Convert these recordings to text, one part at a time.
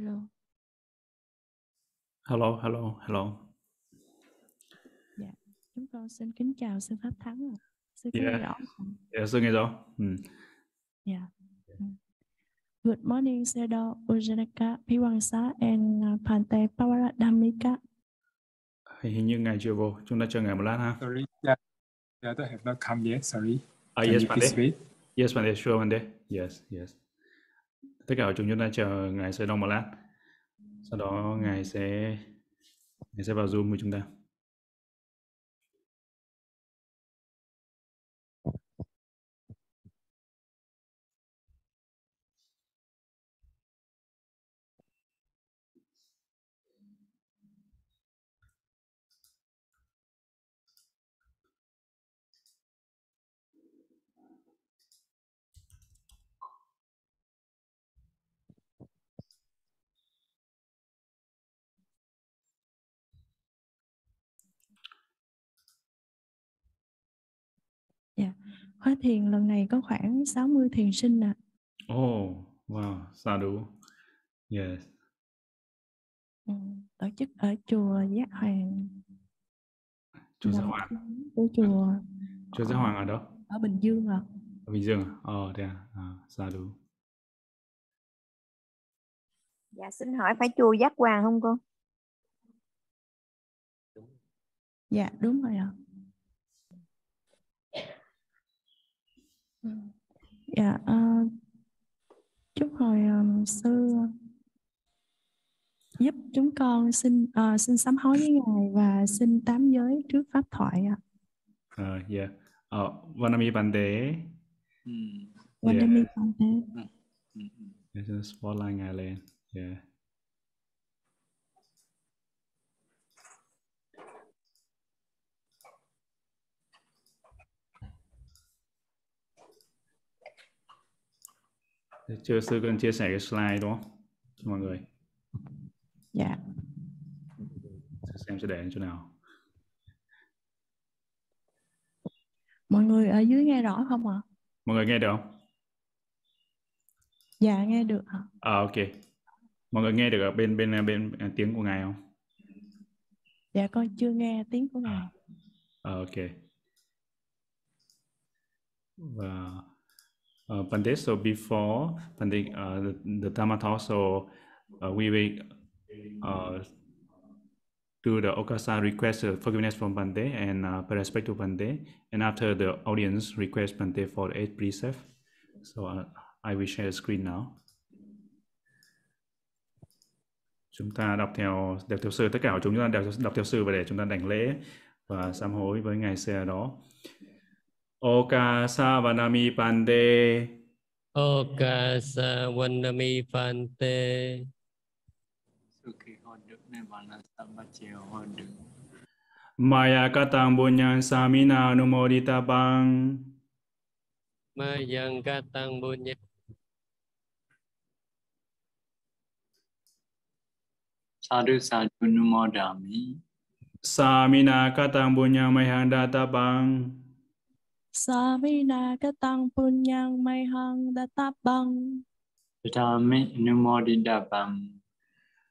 Hello. Hello, hello, hello. Dạ, chúng con xin kính chào sư pháp thắng ạ. Sư Yeah. nghe rõ không? Dạ, sư nghe rõ. Dạ. Ừ. Good morning, Sedo Ujanaka Piwangsa and uh, Pante Pawaradhamika. Hình hình như ngài chưa vô. Chúng ta chờ ngài một lát ha. Sorry, yeah, the other have not come yet. Sorry. Ah, Can yes, wait? Yes, Pande. Sure, Pande. Yes, yes. Tất cả chúng chúng ta chờ ngài sẽ đông một lát. Sau đó ngài sẽ ngài sẽ vào Zoom với chúng ta. Khóa thiền lần này có khoảng 60 thiền sinh ạ. Oh, wow, sadhu. Yes. Ừ. Tổ chức ở chùa Giác Hoàng. Chùa Giác Hoàng. Của chùa Chùa Giác Hoàng ở đâu? ở Bình Dương ạ. Ở Bình Dương à? Ờ, thế à? à sadhu. Dạ xin hỏi phải chùa Giác Hoàng không cô? Dạ, đúng rồi ạ. Ừ. Dạ, ờ, chúc hồi um, sư giúp chúng con xin ờ, xin sám hối với ngài và xin tám giới trước pháp thoại ạ. Uh, yeah. Ờ, Vanami Pande. Mm, Vandami Pante. mm, mm. Để cho spotlight ngài lên. Yeah. Chưa sư cần chia sẻ cái slide đúng không? Cho mọi người. Dạ, Xem sẽ để chỗ nào. mọi người ở dưới nghe rõ không ạ? Mọi người nghe được không? Dạ, nghe được ạ. À, ok. Mọi người nghe được ở bên bên bên à, tiếng của ngài không? Dạ, con chưa nghe tiếng của ngài. À, ok. Và uh, Pandit, so before Pandit, uh, the, the Dharma talk, so uh, we will uh, do the Okasa request uh, forgiveness from Pandit and uh, pay respect to Pandit. And after the audience request Pandit for the eight precepts. So uh, I will share the screen now. Chúng ta đọc theo đọc theo sư tất cả chúng ta đọc, đọc theo sư và để chúng ta đảnh lễ và sám hối với ngài xe đó. Okasa vanami pande Okasa Wanami Pante Sukhi hodu nirvana sabbachiyo hodu. maya katang bunyan samina anumodita bang Mayang Katang Bunya Sadhu sadhu numodami. samina katang bunyan mayhandata bang Samina katang punyang may hang databang. Tatami numodidabam.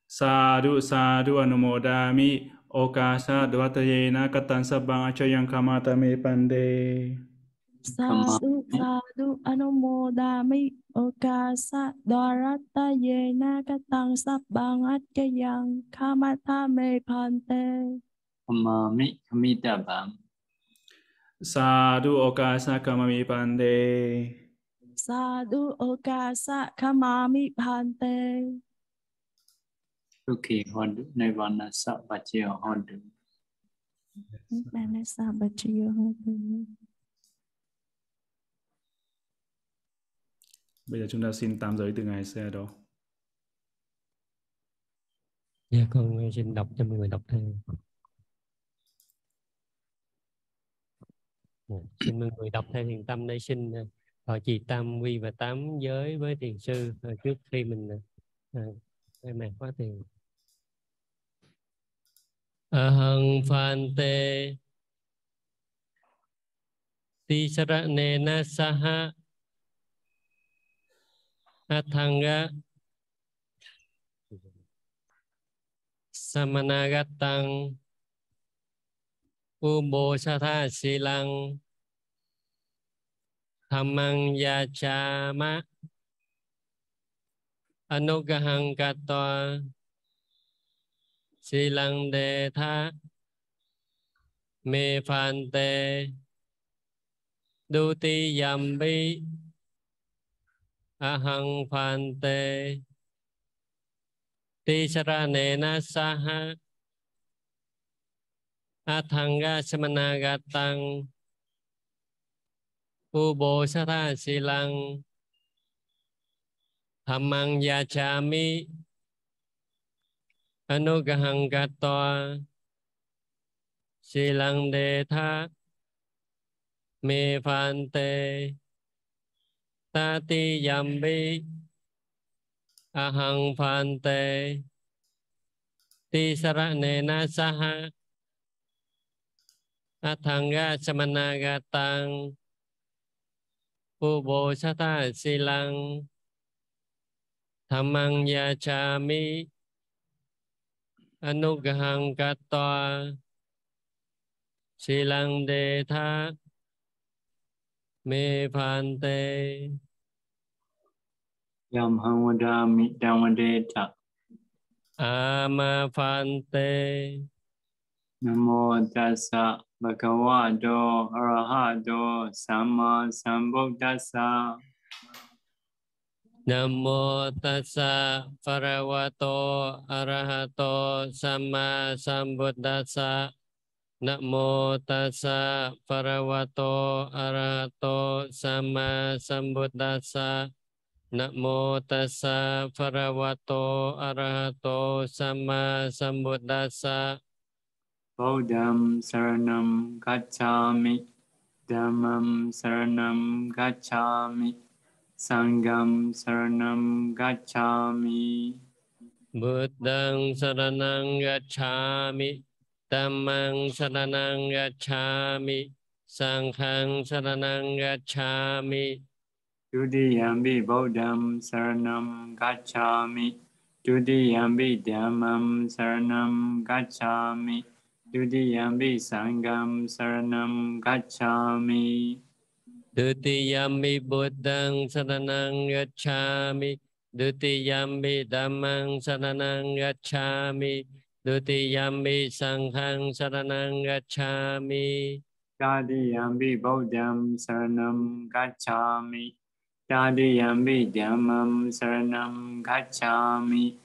Sadhu sadhu anumodami okasa dvatayena katan sabang achayang kamatame pande Sadhu sadhu anumodami okasa dwarata yena katang sabang kamata me pante. Kamami kamidabam. Sadhu okasa kamami pande Sadhu okasa kamami pante. Sukhi hodu nirvana sabbachiyo hodu. Vanessa Bachiyo. Bây giờ chúng ta xin tam giới từ ngài xe đó. Dạ con xin đọc cho mọi người đọc theo xin mừng người đọc theo thiền tâm đây xin họ trì tam quy và tám giới với thiền sư à, trước khi mình à, à, khai mạc khóa thiền. Hằng phan tê ti tisranena saha athanga samanagattang Ubo Satha Silang Thamang Yachama Anugahang Katwa Silang Đề Tha Mê Phan Tê Đu Ti Yam Bi Ahang Phan Tê Tisara Nena Saha Athanga Samanagataṃ Ubo Sata Silang Hamang Yachami Anugahang Gatoa Silang Detha Mê Phan Tê Ta Ti Yambi Ahang Phan Tê Ti Saranena Saha อาทังกาชมนากาตังผู้โบชาตาสิลังธรรมังยาชามิ อนุกหังกัตตาสิลังเดทะเมพันเตยามหังวดามิตังวเดทะอามาพันเต Nam mô tassa bhagavato arahato samma sambuddhassa. Nam mô tassa bhagavato arahato samma sambuddhassa. Nam mô tassa bhagavato arahato samma sambuddhassa. Nam mô tassa bhagavato arahato samma sambuddhassa. Bodham Saranam Gacchami. Dhammam Saranam Gacchami. Sangam Saranam Gacchami. Buddhang Saranam Gacchami. Dhammang Saranam Gacchami. Sanghang Saranam Gacchami. Tudiyambi Bodham Saranam Gacchami. Tudiyambi Dhammam Saranam Gacchami. Dutiyampi Sangam Saranam Gacchami. Dutiyampi Buddhang Saranang Gacchami. Dutiyampi Dhammang Saranang Gacchami. Dutiyampi Sanghang Saranang Gacchami. Dadiyampi Bodham Saranam Gacchami. Dadiyampi Dhammam Saranam Gacchami.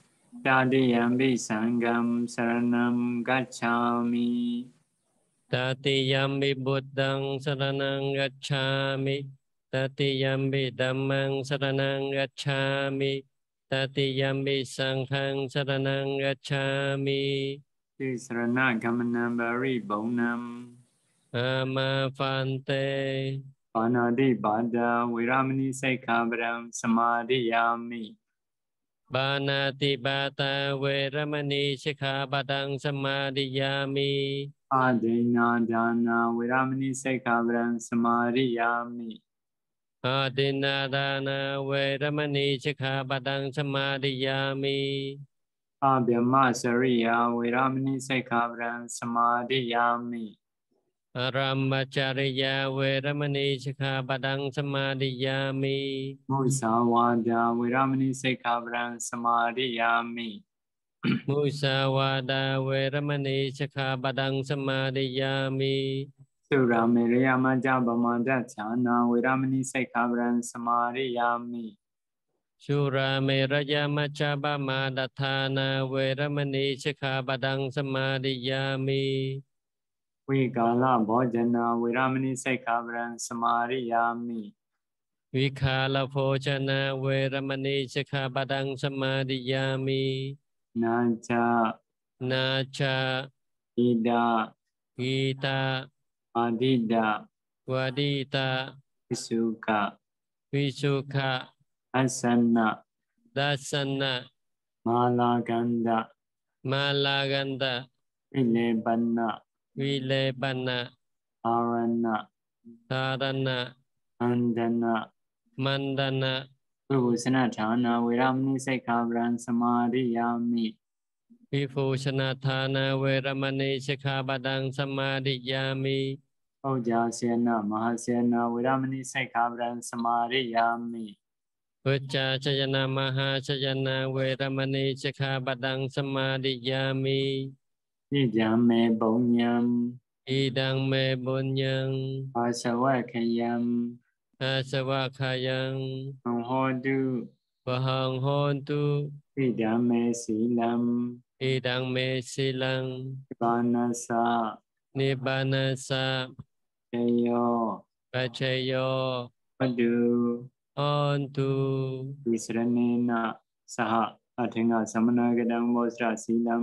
Tadiyambi Sangam Saranam Gacchami. Tatiyambi Buddhang Saranang Gacchami. Tatiyambi Dhammang Saranang Gacchami. Tatiyambi Sanghang Saranang Gacchami. ti Chư Saranagamanam Bari Bonam. Amafante. Panadi Bada Viramani Sekhabram Samadhiyami. ปานาติปาตาเวรมณีสิกขาปตังสมาดิยามิอาเดนาดานาเวรมณีสิกขาปตังสมาดิยามิอาเดนาดานาเวรมณีสิกขาปตังสมาดิยามิอาเบมาสริยาเวรมณีสิกขาปตังสมาดิยามิ อารัมมจาริยาเวรมณีสิกขาปดังสมาดิยามิมุสาวาดาเวรมณีสิกขาปดังสมาดิยามิมุสาวาดาเวรมณีสิกขาปดังสมาดิยามิสุราเมรยามาจาบมาจาชานาเวรมณีสิกขาปดังสมาดิยามิสุราเมรยามาจาบมาดทานาเวรมณีสิกขาปดังสมาดิยามิ ဝိကာလဘောဇနာဝိရမဏိစိတ်ခဗရံသမာရိယာမိဝိကာလဘောဇနာဝေရမဏိစိတ်ခပဒံသမာရိယာမိနာချာနာချာဣဒာဂီတာအာဒိဒာဝဒိတာဝိစုခဝိစုခအသနဒသနမာလာကန္ဒမာလာကန္ဒပိလေပန္န วิเลปันะอารันะธารันะอันดันะมันดันะวิภูชนาทานาเวรามนีสิกขาบรันสมาริยามิวิภูชนาทานาเวรมณีสิกขาบดังสมาริยามิโอจาเสนามหาเสนาเวรามนีสิกขาบรันสมาริยามิพุจจาชยนามหาชยนาเวรมณีสิกขาบดังสมาริยามิ อิดังเมบุญยังอิดังเมบุญยังอาสวะขยังอาสวะขยังหังโหตุปะหังโหตูอิดังเมสีลังอิดังเมสีลังบานาสะนิบานาสะเจโยปัจเจโยปดูออนตูวิสระเนนะสหอัตถิงาสัมนากดังโมสระสีลัง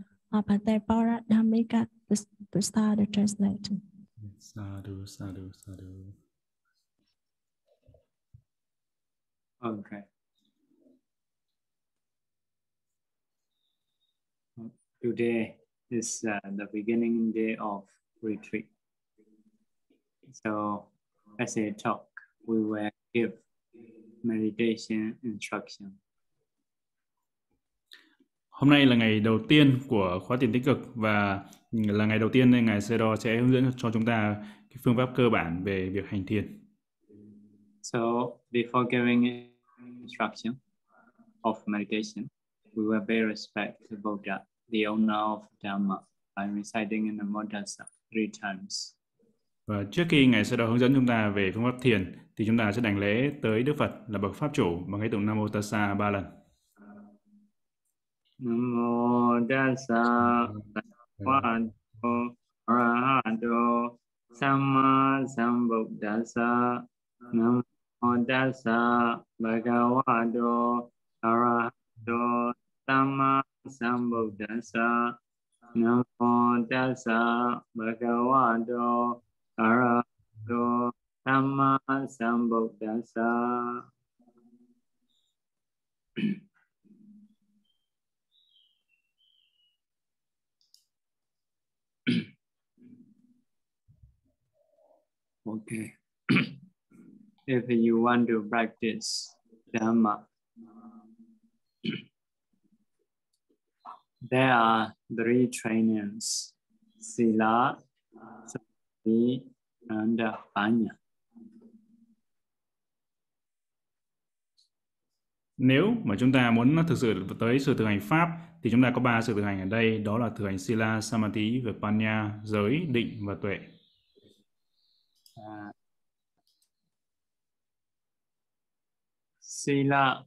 Apatay Paura Dhammika the translation. Sadhu, sadhu, sadhu. Okay. Today is uh, the beginning day of retreat. So as a talk, we will give meditation instruction Hôm nay là ngày đầu tiên của khóa tiền tích cực và là ngày đầu tiên nên ngài Sero sẽ hướng dẫn cho chúng ta cái phương pháp cơ bản về việc hành thiền. So, before giving instruction of meditation, we will pay respect to Buddha, the owner of Dhamma, by reciting in the Modasa three times. Và trước khi ngài Sero hướng dẫn chúng ta về phương pháp thiền thì chúng ta sẽ đảnh lễ tới Đức Phật là bậc pháp chủ bằng cái tụng Nam Mô Tassa ba lần nam Namo Dasa Bhagavato Arahato Samma Sambuddhassa. Namo Dasa Bhagavato Arahato Samma Sambuddhassa. Namo Dasa Bhagavato Arahato Samma Sambuddhassa. Okay. if you want to practice Dhamma, there are three trainings Sila, Samadhi, and Panya. Nếu mà chúng ta muốn thực sự tới sự thực hành pháp thì chúng ta có ba sự thực hành ở đây đó là thực hành Sila, Samadhi và Panya, giới, định và tuệ. Sila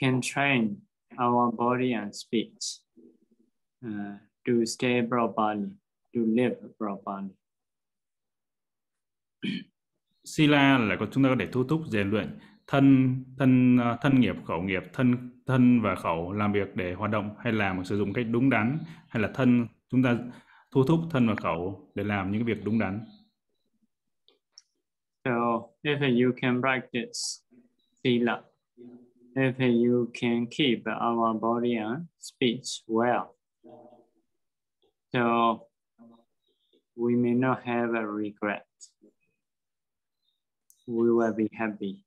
can train our body and speech uh, to stay properly, to live properly. Sila là có chúng ta có thể thu thúc rèn luyện thân thân ờ, thân nghiệp khẩu nghiệp thân thân và khẩu làm việc để hoạt động hay làm sử dụng cách đúng đắn hay là thân chúng ta thu thúc thân và khẩu để làm những việc đúng đắn So if you can practice Sila, if you can keep our body and speech well, so we may not have a regret. We will be happy.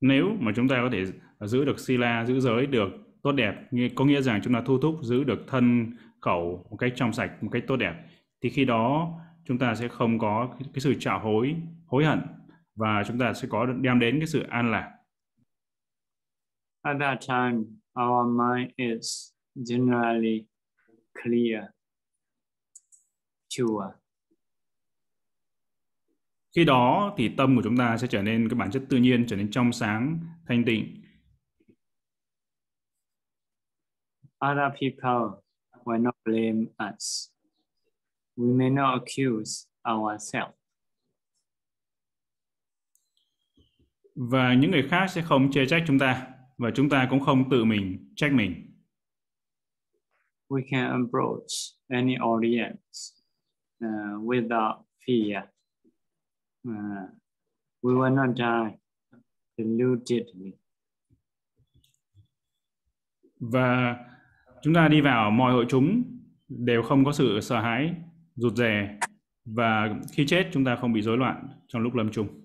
nếu mà chúng ta có thể giữ được sila giữ giới được tốt đẹp có nghĩa rằng chúng ta thu thúc giữ được thân khẩu một cách trong sạch một cách tốt đẹp thì khi đó chúng ta sẽ không có cái, sự trạo hối hối hận và chúng ta sẽ có đem đến cái sự an lạc At that time, our mind is generally clear, pure. khi đó thì tâm của chúng ta sẽ trở nên cái bản chất tự nhiên trở nên trong sáng thanh tịnh Other people will not blame us. We may not accuse ourselves. và những người khác sẽ không chê trách chúng ta và chúng ta cũng không tự mình trách mình we can approach any audience uh, without fear. Uh, we will not die deludedly. và chúng ta đi vào mọi hội chúng đều không có sự sợ hãi rụt rè và khi chết chúng ta không bị rối loạn trong lúc lâm chung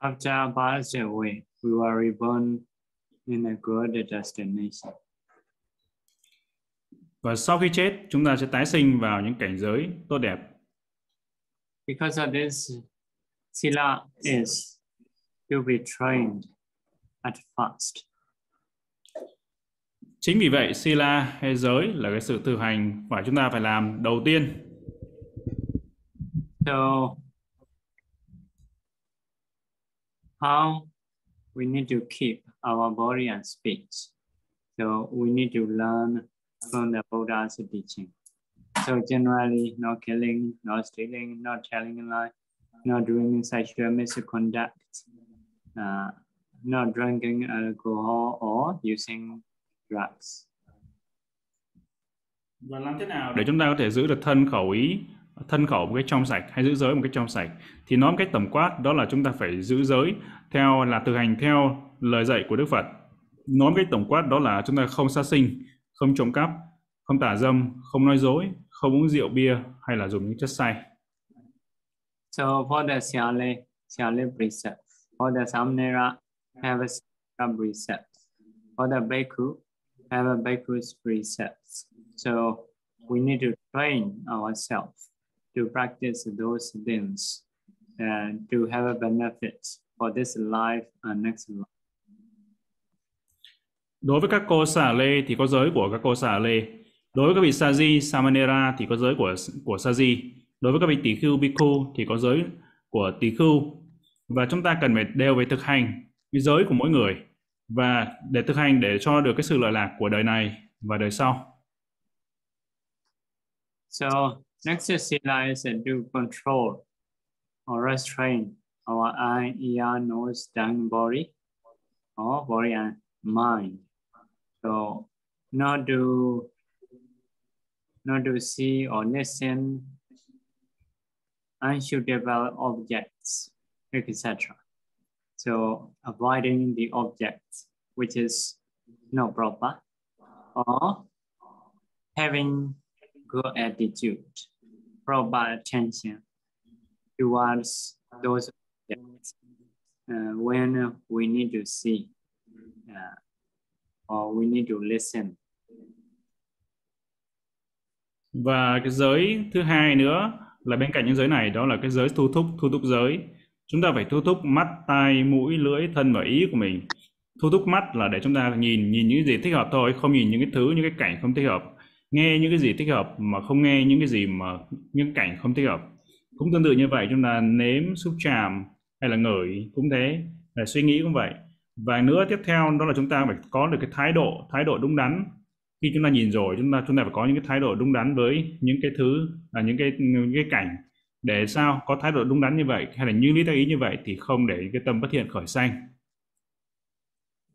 After passing away, we were reborn in a good destination. và sau khi chết chúng ta sẽ tái sinh vào những cảnh giới tốt đẹp Because of this, Sila is to be trained at first chính vì vậy sila hay giới là cái sự thực hành phải chúng ta phải làm đầu tiên So, how we need to keep our body and speech. So, we need to learn from the Buddha's teaching. So, generally, no killing, no stealing, no telling a lie, no doing sexual misconduct, uh, not drinking alcohol or using drugs. và làm thế nào để chúng ta có thể giữ được thân khẩu ý thân khẩu một cách trong sạch hay giữ giới một cách trong sạch thì nói một cách tổng quát đó là chúng ta phải giữ giới theo là thực hành theo lời dạy của Đức Phật nói một cách tổng quát đó là chúng ta không sát sinh không trộm cắp không tả dâm không nói dối không uống rượu bia hay là dùng những chất say So for the Siale, Siale precept, for the Samnera, have a precept. For the Bhikkhu, have a backwards precepts. So we need to train ourselves to practice those things and to have a benefit for this life and next life. Đối với các cô xà lê thì có giới của các cô xà lê. Đối với các vị sa di Samanera thì có giới của của sa di. Đối với các vị tỷ khưu Bhikkhu thì có giới của tỷ khưu. Và chúng ta cần phải đều về thực hành cái giới của mỗi người và để thực hành để cho được cái sự lợi lạc của đời này và đời sau. So next sila is to control or restrain our eye, ear, nose, tongue, body, or body and mind. So not to not to see or listen unsuitable objects, etc. So avoiding the object, which is no proper, or having good attitude, proper attention towards those objects uh, when we need to see uh, or we need to listen. Và cái giới thứ hai nữa là bên cạnh những giới này đó là cái giới thu thúc thu thúc giới. Chúng ta phải thu thúc mắt, tai, mũi, lưỡi, thân và ý của mình. Thu thúc mắt là để chúng ta nhìn nhìn những gì thích hợp thôi, không nhìn những cái thứ những cái cảnh không thích hợp. Nghe những cái gì thích hợp mà không nghe những cái gì mà những cảnh không thích hợp. Cũng tương tự như vậy chúng ta nếm, xúc chạm hay là ngửi cũng thế, là suy nghĩ cũng vậy. Và nữa tiếp theo đó là chúng ta phải có được cái thái độ, thái độ đúng đắn khi chúng ta nhìn rồi chúng ta chúng ta phải có những cái thái độ đúng đắn với những cái thứ là những cái những cái cảnh để sao có thái độ đúng đắn như vậy hay là như lý tác ý như vậy thì không để cái tâm bất thiện khởi sanh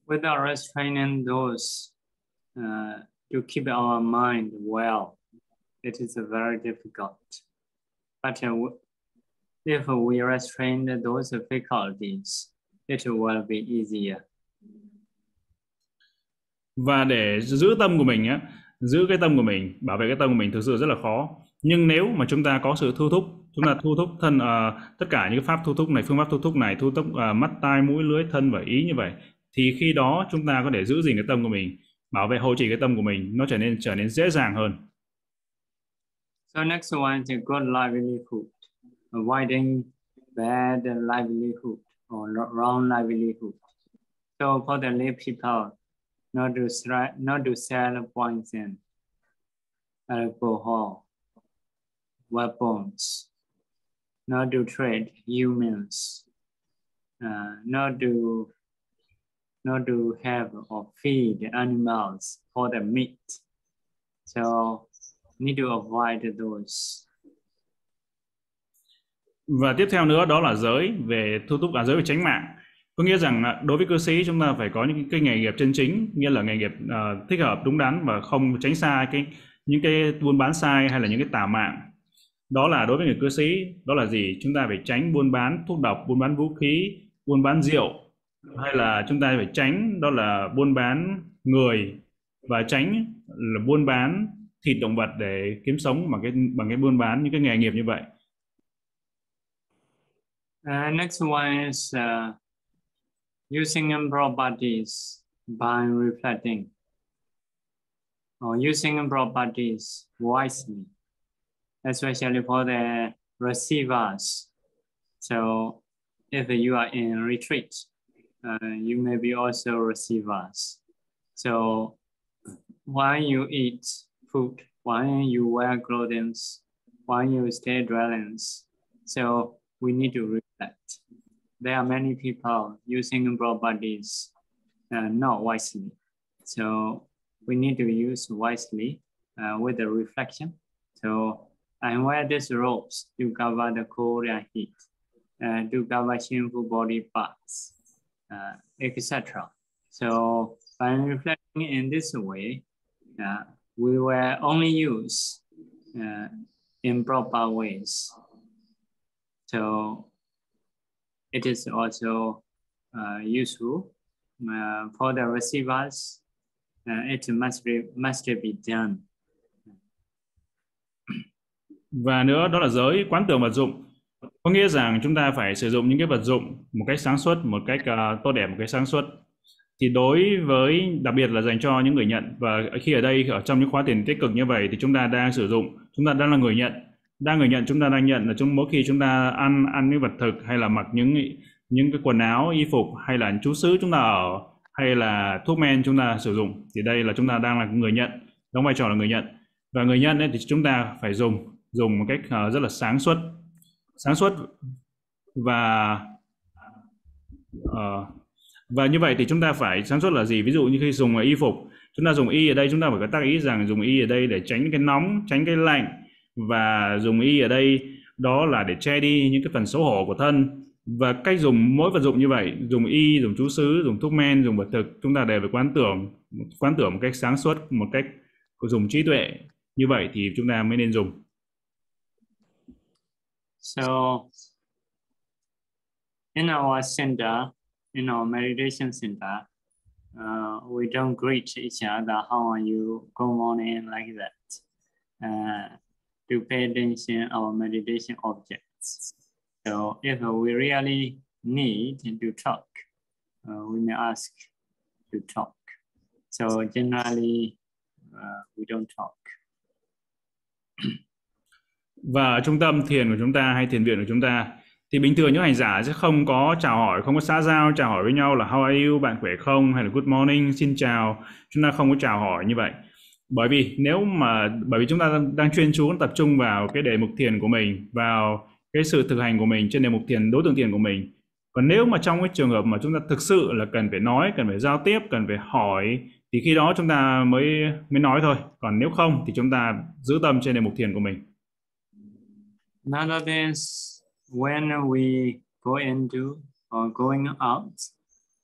Without restraining those uh, to keep our mind well, it is very difficult. But uh, if we restrain those difficulties, it will be easier. và để giữ tâm của mình á giữ cái tâm của mình bảo vệ cái tâm của mình thực sự rất là khó nhưng nếu mà chúng ta có sự thu thúc chúng ta thu thúc thân uh, tất cả những pháp thu thúc này phương pháp thu thúc này thu thúc uh, mắt tai mũi lưỡi thân và ý như vậy thì khi đó chúng ta có thể giữ gìn cái tâm của mình bảo vệ hộ trì cái tâm của mình nó trở nên trở nên dễ dàng hơn. So next one is a good livelihood, avoiding bad livelihood or wrong livelihood. So for the lay people, not to not to sell poison, uh, alcohol, weapons, not to treat humans, uh, not to not to have or feed animals for the meat. So need to avoid those. và tiếp theo nữa đó là giới về thu túc là giới về tránh mạng có nghĩa rằng đối với cư sĩ chúng ta phải có những cái nghề nghiệp chân chính nghĩa là nghề nghiệp uh, thích hợp đúng đắn và không tránh xa cái những cái buôn bán sai hay là những cái tà mạng đó là đối với người cư sĩ đó là gì? Chúng ta phải tránh buôn bán thuốc độc buôn bán vũ khí buôn bán rượu hay là chúng ta phải tránh đó là buôn bán người và tránh là buôn bán thịt động vật để kiếm sống bằng cái bằng cái buôn bán những cái nghề nghiệp như vậy. Uh, next one is uh, using properties by reflecting. Or using properties wisely, especially for the receivers. So if you are in retreat, uh, you may be also receivers. So while you eat food, while you wear clothing, while you stay dwellings, so we need to reflect. There are many people using properties uh, not wisely. So we need to use wisely uh, with the reflection. So I wear these robes to cover the cold and heat, uh, to cover shameful body parts, uh, etc. So by reflecting in this way, uh, we will only use uh, improper ways. So it is also uh, useful uh, for the receivers. Uh, it must be, must be done. Và nữa đó là giới quán tưởng vật dụng. Có nghĩa rằng chúng ta phải sử dụng những cái vật dụng một cách sáng suốt, một cách uh, tốt đẹp, một cách sáng suốt. Thì đối với đặc biệt là dành cho những người nhận và khi ở đây ở trong những khóa tiền tích cực như vậy thì chúng ta đang sử dụng chúng ta đang là người nhận đang người nhận chúng ta đang nhận là chúng mỗi khi chúng ta ăn ăn những vật thực hay là mặc những những cái quần áo y phục hay là chú xứ chúng ta ở hay là thuốc men chúng ta sử dụng thì đây là chúng ta đang là người nhận đóng vai trò là người nhận và người nhận ấy thì chúng ta phải dùng dùng một cách uh, rất là sáng suốt. Sáng suốt và uh, và như vậy thì chúng ta phải sáng suốt là gì? Ví dụ như khi dùng y phục chúng ta dùng y ở đây chúng ta phải có tác ý rằng dùng y ở đây để tránh cái nóng tránh cái lạnh và dùng y ở đây đó là để che đi những cái phần xấu hổ của thân. Và cách dùng mỗi vật dụng như vậy dùng y dùng chú xứ dùng thuốc men dùng vật thực chúng ta đều phải quán tưởng quán tưởng một cách sáng suốt một cách dùng trí tuệ. Như vậy thì chúng ta mới nên dùng. So in our center in our meditation center, uh, we don't greet each other, how are you, good morning, like that, uh, to pay attention our meditation objects. So if we really need to talk, uh, we may ask to talk. So generally, uh, we don't talk. Và trung tâm thiền của chúng ta hay thiền viện của chúng ta thì bình thường những hành giả sẽ không có chào hỏi không có xã giao chào hỏi với nhau là how are you bạn khỏe không? hay là good morning xin chào. Chúng ta không có chào hỏi như vậy. Bởi vì nếu mà bởi vì chúng ta đang, đang chuyên chú tập trung vào cái đề mục thiền của mình vào cái sự thực hành của mình trên đề mục thiền đối tượng thiền của mình. Còn nếu mà trong cái trường hợp mà chúng ta thực sự là cần phải nói cần phải giao tiếp cần phải hỏi thì khi đó chúng ta mới mới nói thôi. Còn nếu không thì chúng ta giữ tâm trên đề mục thiền của mình. Nonetheless, when we go into or going out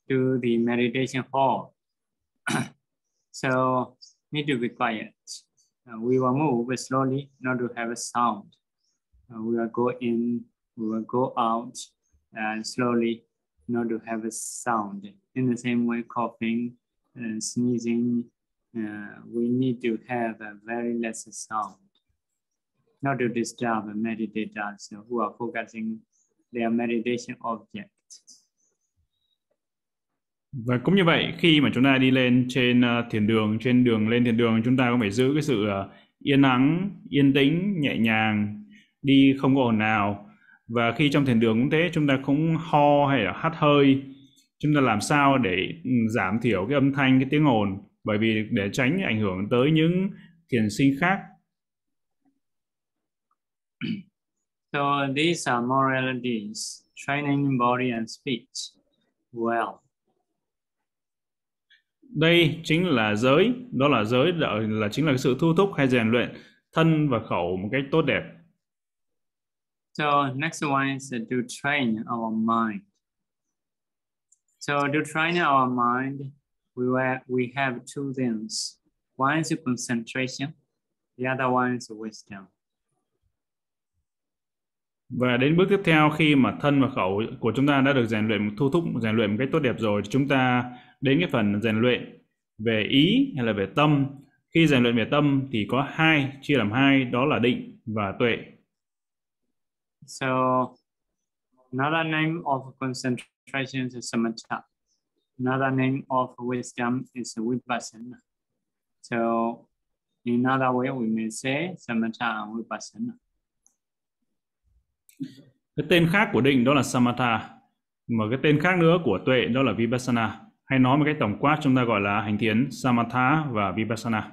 to the meditation hall. so need to be quiet. Uh, we will move slowly, not to have a sound. Uh, we will go in, we will go out and slowly, not to have a sound. In the same way, coughing and sneezing, uh, we need to have a very less sound. Not to disturb meditators who are focusing their meditation object. Và cũng như vậy, khi mà chúng ta đi lên trên uh, thiền đường, trên đường lên thiền đường, chúng ta cũng phải giữ cái sự uh, yên ắng, yên tĩnh, nhẹ nhàng, đi không có ồn nào. Và khi trong thiền đường cũng thế, chúng ta không ho hay là hắt hơi. Chúng ta làm sao để ừ, giảm thiểu cái âm thanh, cái tiếng ồn. Bởi vì để tránh ảnh hưởng tới những thiền sinh khác So these are moralities, training body and speech well. Đây chính là giới, đó là giới là, là chính là sự thu thúc hay rèn luyện thân và khẩu một cách tốt đẹp. So next one is to train our mind. So to train our mind, we were, we have two things. One is concentration, the other one is wisdom. Và đến bước tiếp theo khi mà thân và khẩu của chúng ta đã được rèn luyện thu thúc rèn luyện một cách tốt đẹp rồi thì chúng ta đến cái phần rèn luyện về ý hay là về tâm. Khi rèn luyện về tâm thì có hai chia làm hai đó là định và tuệ. So another name of concentration is samatha. Another name of wisdom is vipassana. So in another way, we may say samatha and vipassana. Cái tên khác của định đó là samatha, mà cái tên khác nữa của tuệ đó là vipassana. Hay nói một cách tổng quát chúng ta gọi là hành thiền samatha và vipassana.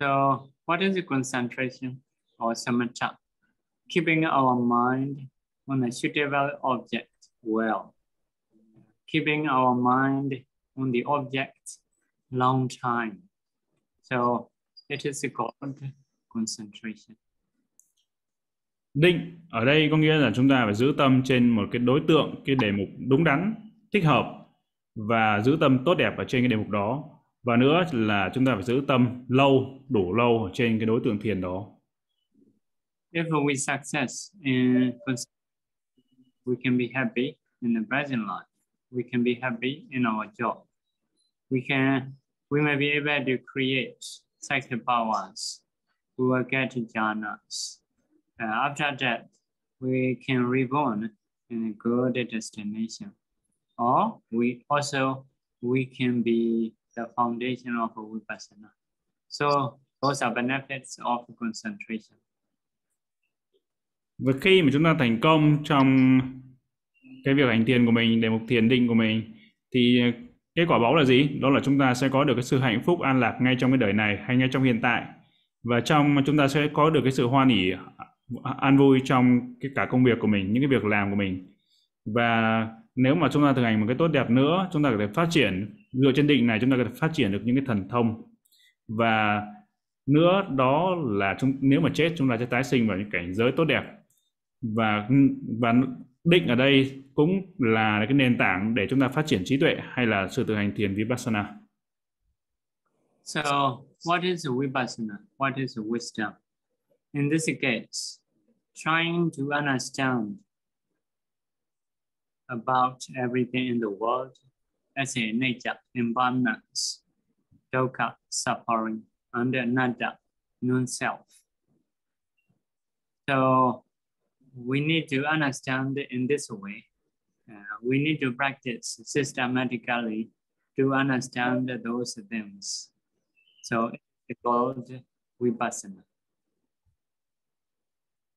So what is the concentration or samatha? Keeping our mind on a suitable object well. Keeping our mind on the object long time. So it is called concentration. Định ở đây có nghĩa là chúng ta phải giữ tâm trên một cái đối tượng, cái đề mục đúng đắn, thích hợp và giữ tâm tốt đẹp ở trên cái đề mục đó. Và nữa là chúng ta phải giữ tâm lâu, đủ lâu ở trên cái đối tượng thiền đó. If we success in we can be happy in the present life. We can be happy in our job. We can we may be able to create psychic powers. We will get jhanas. Uh, after that, we can reborn in a good destination. Or we also we can be the foundation of vipassana. So those are benefits of concentration. Và khi mà chúng ta thành công trong cái việc hành thiền của mình, để mục thiền định của mình thì kết quả báo là gì? Đó là chúng ta sẽ có được cái sự hạnh phúc an lạc ngay trong cái đời này hay ngay trong hiện tại. Và trong chúng ta sẽ có được cái sự hoan hỉ an vui trong cái cả công việc của mình, những cái việc làm của mình. Và nếu mà chúng ta thực hành một cái tốt đẹp nữa, chúng ta có thể phát triển dựa trên định này chúng ta có thể phát triển được những cái thần thông. Và nữa đó là chúng nếu mà chết chúng ta sẽ tái sinh vào những cảnh giới tốt đẹp. Và và định ở đây cũng là cái nền tảng để chúng ta phát triển trí tuệ hay là sự thực hành thiền vipassana. So, what is vipassana? What is wisdom? In this case, trying to understand about everything in the world as a nature, impermanence, dukkha, suffering, and anatta, non-self. So we need to understand in this way. Uh, we need to practice systematically to understand those things. So it's called vipassana.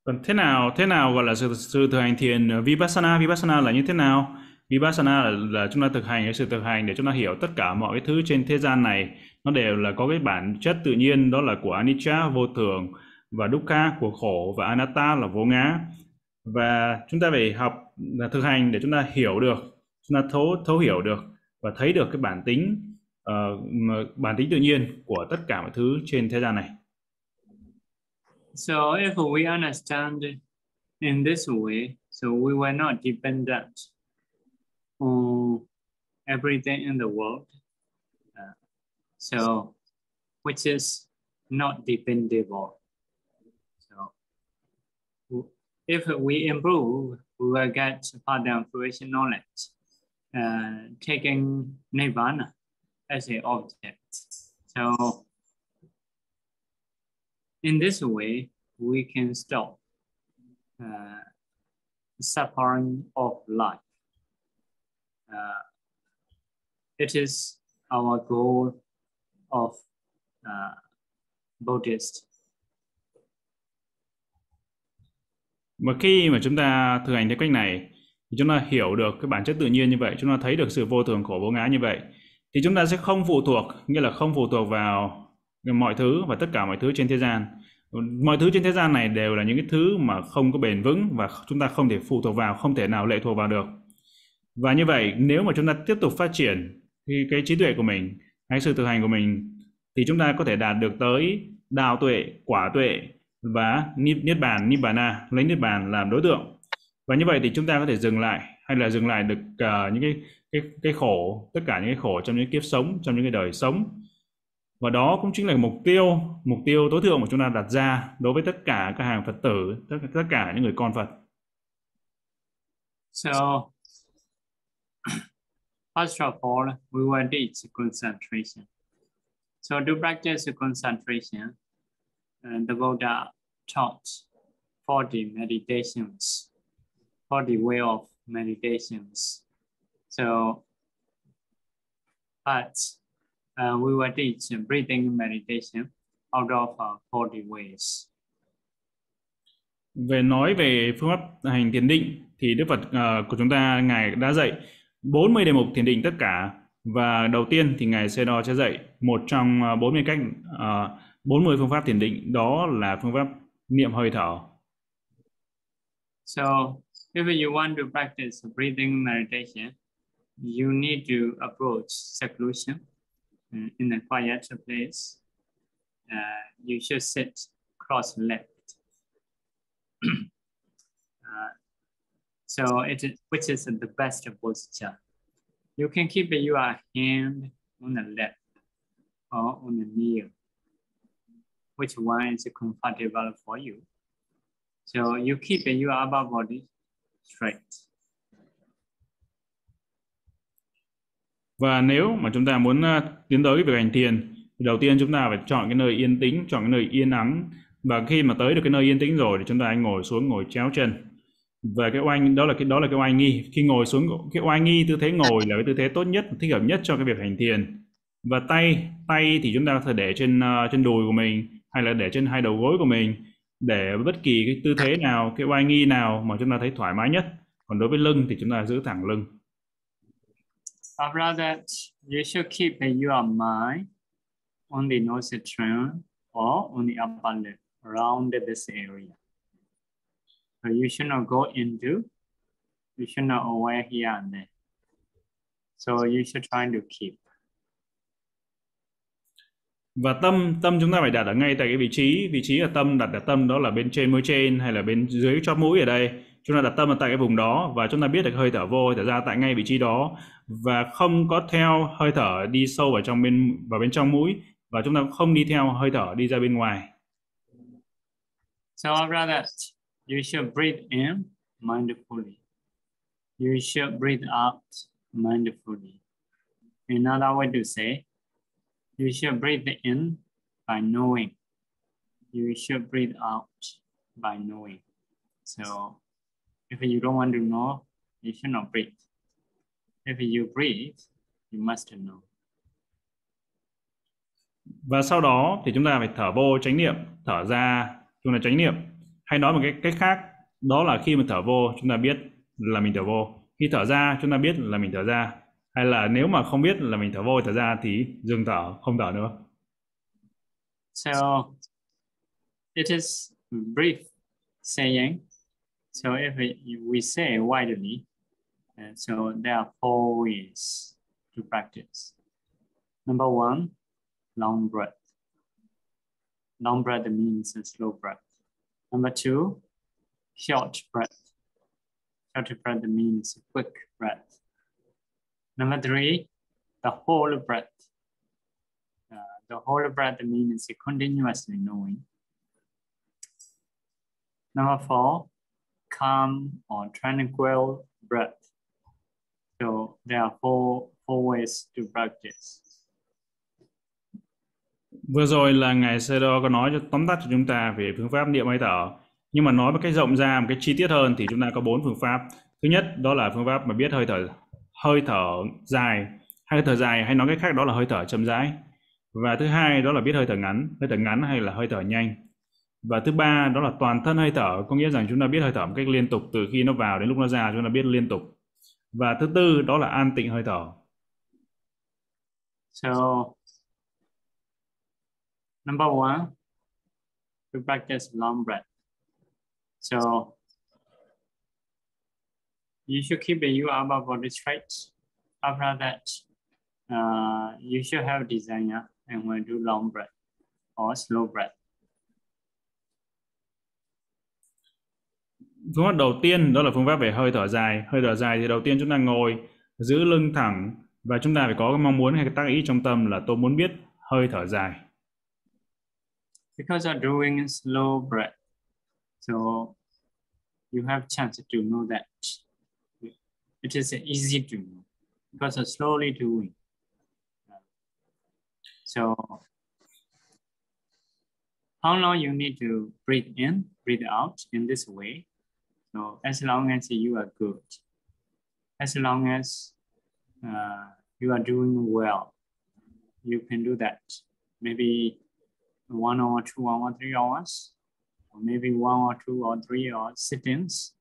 Còn thế nào thế nào gọi là sự, sự thực hành thiền ờ, vipassana? Vipassana là như thế nào? Vipassana là, là chúng ta thực hành cái sự thực hành để chúng ta hiểu tất cả mọi cái thứ trên thế gian này nó đều là có cái bản chất tự nhiên đó là của anicca vô thường và dukkha của khổ và anatta là vô ngã và chúng ta phải học là thực hành để chúng ta hiểu được chúng ta thấu thấu hiểu được và thấy được cái bản tính uh, bản tính tự nhiên của tất cả mọi thứ trên thế gian này. So if we understand in this way, so we were not dependent on everything in the world. Uh, so which is not dependable. So if we improve, we will get further fruition knowledge, uh, taking nirvana as an object. So in this way, we can stop uh, suffering of life. Uh, it is our goal of uh, Buddhist. Và khi mà chúng ta thực hành theo cách này thì chúng ta hiểu được cái bản chất tự nhiên như vậy, chúng ta thấy được sự vô thường khổ vô ngã như vậy thì chúng ta sẽ không phụ thuộc, nghĩa là không phụ thuộc vào mọi thứ và tất cả mọi thứ trên thế gian. Mọi thứ trên thế gian này đều là những cái thứ mà không có bền vững và chúng ta không thể phụ thuộc vào, không thể nào lệ thuộc vào được. Và như vậy, nếu mà chúng ta tiếp tục phát triển thì cái trí tuệ của mình, hay sự thực hành của mình thì chúng ta có thể đạt được tới đào tuệ, quả tuệ và niết bàn, nibbana, lấy niết bàn làm đối tượng. Và như vậy thì chúng ta có thể dừng lại hay là dừng lại được uh, những cái cái cái khổ tất cả những cái khổ trong những kiếp sống trong những cái đời sống và đó cũng chính là mục tiêu mục tiêu tối thượng mà chúng ta đặt ra đối với tất cả các hàng Phật tử tất tất cả những người con Phật So, first of all, we want teach concentration. So, to practice concentration, uh, the Buddha taught 40 meditations, 40 way of meditations. So, but uh, we will teach breathing meditation out of uh, 40 ways. về nói về phương pháp hành thiền định thì Đức Phật uh, của chúng ta ngài đã dạy 40 đề mục thiền định tất cả và đầu tiên thì ngài sẽ đo sẽ dạy một trong uh, 40 cách uh, 40 phương pháp thiền định đó là phương pháp niệm hơi thở. So, if you want to practice breathing meditation, you need to approach seclusion in a quiet place. Uh, you should sit cross-legged. uh, so, it is, which is the best posture. You can keep your hand on the left or on the knee which one is comfortable for you. So you keep your upper body straight. Và nếu mà chúng ta muốn à, tiến tới việc hành thiền thì đầu tiên chúng ta phải chọn cái nơi yên tĩnh, chọn cái nơi yên ắng và khi mà tới được cái nơi yên tĩnh rồi thì chúng ta ngồi xuống ngồi chéo chân. Và cái oai đó là cái đó là cái oai nghi. Khi ngồi xuống cái oai nghi tư thế ngồi là cái tư thế tốt nhất, thích hợp nhất cho cái việc hành thiền. Và tay tay thì chúng ta có thể để trên uh, trên đùi của mình hay là để trên hai đầu gối của mình để bất kỳ cái tư thế nào cái oai nghi nào mà chúng ta thấy thoải mái nhất còn đối với lưng thì chúng ta giữ thẳng lưng After that, you should keep your mind on the nose nostril or on the upper lip around this area. So you should not go into, you should not aware here and there. So you should try to keep. và tâm tâm chúng ta phải đặt ở ngay tại cái vị trí vị trí ở tâm đặt ở tâm đó là bên trên môi trên hay là bên dưới chóp mũi ở đây chúng ta đặt tâm ở tại cái vùng đó và chúng ta biết được hơi thở vô hơi thở ra tại ngay vị trí đó và không có theo hơi thở đi sâu vào trong bên vào bên trong mũi và chúng ta không đi theo hơi thở đi ra bên ngoài So after that, you should breathe in mindfully. You should breathe out mindfully. Another way to say, You should breathe in by knowing. You should breathe out by knowing. So if you don't want to know, you should not breathe. If you breathe, you must know. Và sau đó thì chúng ta phải thở vô chánh niệm, thở ra chúng ta chánh niệm. Hay nói một cái cách khác, đó là khi mà thở vô chúng ta biết là mình thở vô. Khi thở ra chúng ta biết là mình thở ra hay là nếu mà không biết là mình thở vô thở ra thì dừng thở không thở nữa so it is brief saying so if we say widely and so there are four ways to practice. Number one long breath. Long breath means a slow breath. Number two short breath. Short breath means quick breath. Number three, the whole breath. Uh, the whole breath means continuously knowing. Number four, calm or tranquil breath. So there are four, four ways to practice. Vừa rồi là ngài Sero có nói cho tóm tắt cho chúng ta về phương pháp niệm hơi thở. Nhưng mà nói một cách rộng ra, một cách chi tiết hơn thì chúng ta có bốn phương pháp. Thứ nhất đó là phương pháp mà biết hơi thở hơi thở dài hay hơi thở dài hay nói cách khác đó là hơi thở chậm rãi và thứ hai đó là biết hơi thở ngắn hơi thở ngắn hay là hơi thở nhanh và thứ ba đó là toàn thân hơi thở có nghĩa rằng chúng ta biết hơi thở một cách liên tục từ khi nó vào đến lúc nó ra chúng ta biết liên tục và thứ tư đó là an tịnh hơi thở so number one we practice long breath so you should keep your upper body straight. After that, uh, you should have desire and will do long breath or slow breath. Phương pháp đầu tiên đó là phương pháp về hơi thở dài. Hơi thở dài thì đầu tiên chúng ta ngồi giữ lưng thẳng và chúng ta phải có cái mong muốn hay cái tác ý trong tâm là tôi muốn biết hơi thở dài Because you're doing slow breath, so you have chance to know that. It is easy to know because you're slowly doing. So how long you need to breathe in, breathe out in this way. So as long as you are good, as long as uh, you are doing well, you can do that. Maybe one or two or three hours, or maybe one or two or three or sit-ins,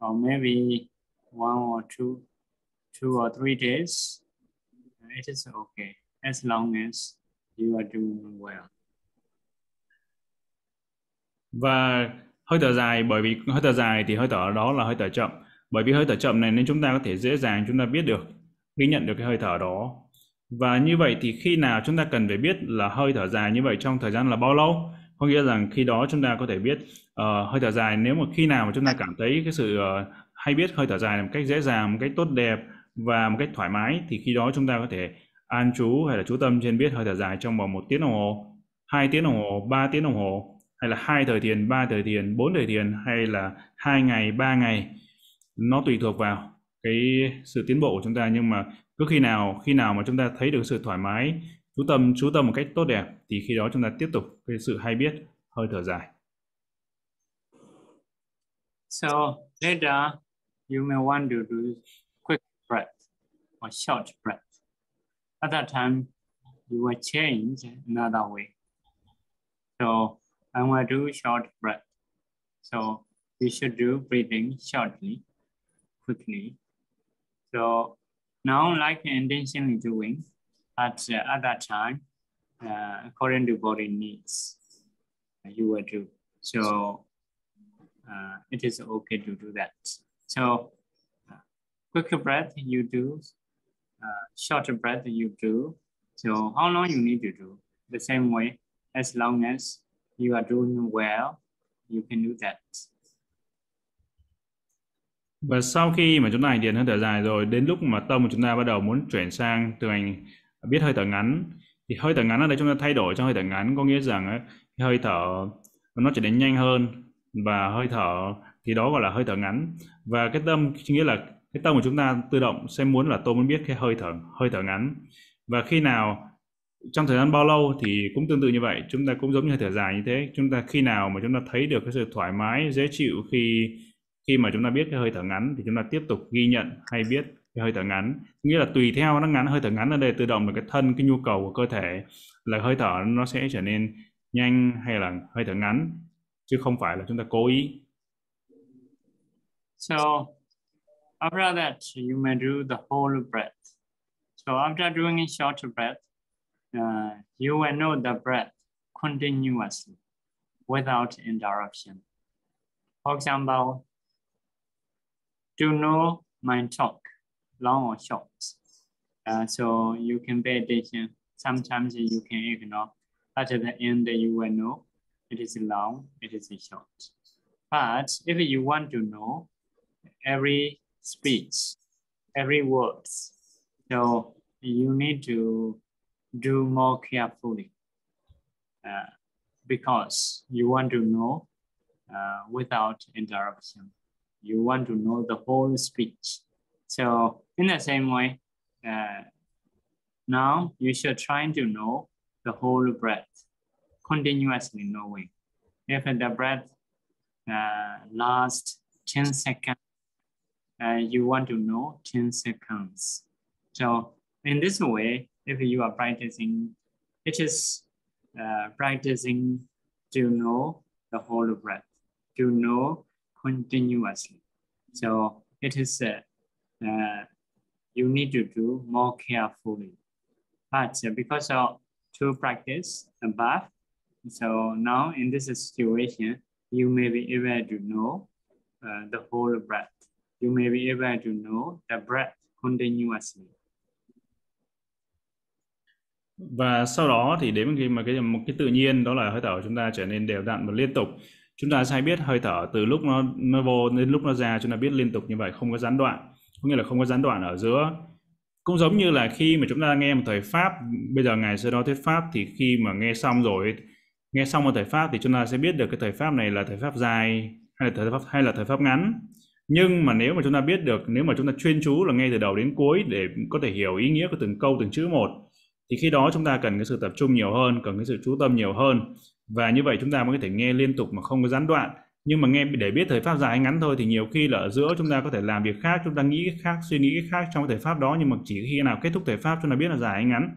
or maybe one or two, two or three days. It is okay as long as you are doing well. và hơi thở dài bởi vì hơi thở dài thì hơi thở đó là hơi thở chậm. Bởi vì hơi thở chậm này nên chúng ta có thể dễ dàng chúng ta biết được ghi nhận được cái hơi thở đó. Và như vậy thì khi nào chúng ta cần phải biết là hơi thở dài như vậy trong thời gian là bao lâu? Có nghĩa rằng khi đó chúng ta có thể biết uh, hơi thở dài nếu mà khi nào mà chúng ta cảm thấy cái sự uh, hay biết hơi thở dài một cách dễ dàng một cách tốt đẹp và một cách thoải mái thì khi đó chúng ta có thể an trú hay là chú tâm trên biết hơi thở dài trong vòng một tiếng đồng hồ hai tiếng đồng hồ ba tiếng đồng hồ hay là hai thời thiền ba thời thiền bốn thời thiền hay là hai ngày, ba ngày, nó tùy thuộc vào cái sự tiến bộ của chúng ta nhưng mà cứ khi nào khi nào mà chúng ta thấy được sự thoải mái, chú tâm chú tâm một cách tốt đẹp, thì khi đó chúng ta tiếp tục cái sự hay biết, hơi thở dài So, later, you may want to do quick breath or short breath. At that time, you will change another way. So I want to do short breath. So you should do breathing shortly, quickly. So now, like intentionally doing at, uh, at that time, uh, according to body needs, uh, you will do. So uh, it is okay to do that. So uh, quicker breath you do, uh, shorter breath you do. So how long you need to do? The same way, as long as you are doing well, you can do that. Và sau khi mà chúng ta hành thiền hơi thở dài rồi, đến lúc mà tâm của chúng ta bắt đầu muốn chuyển sang từ hành biết hơi thở ngắn, thì hơi thở ngắn ở đây chúng ta thay đổi cho hơi thở ngắn có nghĩa rằng ấy, hơi thở nó trở nên nhanh hơn và hơi thở thì đó gọi là hơi thở ngắn và cái tâm nghĩa là cái tâm của chúng ta tự động sẽ muốn là tôi muốn biết cái hơi thở hơi thở ngắn và khi nào trong thời gian bao lâu thì cũng tương tự như vậy chúng ta cũng giống như thở dài như thế. Chúng ta khi nào mà chúng ta thấy được cái sự thoải mái dễ chịu khi khi mà chúng ta biết cái hơi thở ngắn thì chúng ta tiếp tục ghi nhận hay biết cái hơi thở ngắn. Nghĩa là tùy theo nó ngắn hơi thở ngắn ở đây tự động là cái thân cái nhu cầu của cơ thể là hơi thở nó sẽ trở nên nhanh hay là hơi thở ngắn chứ không phải là chúng ta cố ý. So after that, you may do the whole breath. So after doing a short breath, uh, you will know the breath continuously without interruption. For example, to know my talk, long or short. Uh, so you can pay attention. Sometimes you can ignore. But at the end, you will know it is long, it is short. But if you want to know every speech, every words, so you need to do more carefully uh, because you want to know uh, without interruption. You want to know the whole speech. So in the same way, uh, now you should try to know the whole breath, continuously knowing. If the breath uh, lasts 10 seconds, uh, you want to know 10 seconds. So in this way, if you are practicing, it is uh, practicing to know the whole breath, to know continuously. So it is, uh, uh, you need to do more carefully. But uh, because of to practice above, so now in this situation, you may be able to know uh, the whole breath. You may be able to know the breath continuously. Và sau đó thì đến khi mà cái, một cái tự nhiên đó là hơi thở của chúng ta trở nên đều đặn và liên tục. Chúng ta sẽ biết hơi thở từ lúc nó nó vô đến lúc nó ra, chúng ta biết liên tục như vậy, không có gián đoạn. Có nghĩa là không có gián đoạn ở giữa. Cũng giống như là khi mà chúng ta nghe một thời pháp, bây giờ ngài sơ đó thuyết pháp, thì khi mà nghe xong rồi, nghe xong một thời pháp thì chúng ta sẽ biết được cái thời pháp này là thời pháp dài hay là thời pháp, hay là thời pháp ngắn. Nhưng mà nếu mà chúng ta biết được, nếu mà chúng ta chuyên chú là nghe từ đầu đến cuối để có thể hiểu ý nghĩa của từng câu, từng chữ một thì khi đó chúng ta cần cái sự tập trung nhiều hơn, cần cái sự chú tâm nhiều hơn. Và như vậy chúng ta mới có thể nghe liên tục mà không có gián đoạn. Nhưng mà nghe, để biết thời pháp dài hay ngắn thôi thì nhiều khi là ở giữa chúng ta có thể làm việc khác, chúng ta nghĩ cái khác, suy nghĩ cái khác trong cái thời pháp đó. Nhưng mà chỉ khi nào kết thúc thời pháp chúng ta biết là dài hay ngắn.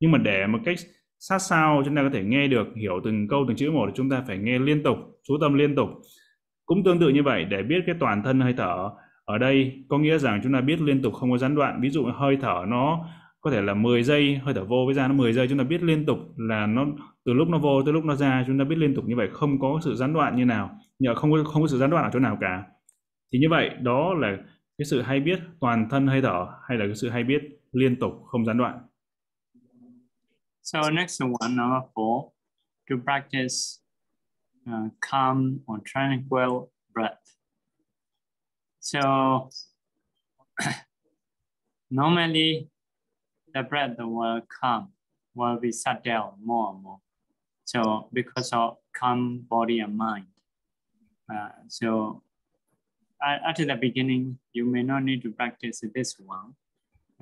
Nhưng mà để một cách sát sao chúng ta có thể nghe được, hiểu từng câu, từng chữ một thì chúng ta phải nghe liên tục, chú tâm liên tục. Cũng tương tự như vậy, để biết cái toàn thân hơi thở ở đây có nghĩa rằng chúng ta biết liên tục không có gián đoạn. Ví dụ hơi thở nó có thể là 10 giây hơi thở vô với ra nó 10 giây chúng ta biết liên tục là nó từ lúc nó vô tới lúc nó ra chúng ta biết liên tục như vậy không có sự gián đoạn như nào nhờ không có không có sự gián đoạn ở chỗ nào cả thì như vậy đó là cái sự hay biết toàn thân hơi thở hay là cái sự hay biết liên tục không gián đoạn So next one, number four, to practice uh, calm or tranquil breath. So normally the breath will come, will be shut down more and more. So because of calm body and mind. Uh, so at, at, the beginning, you may not need to practice this one,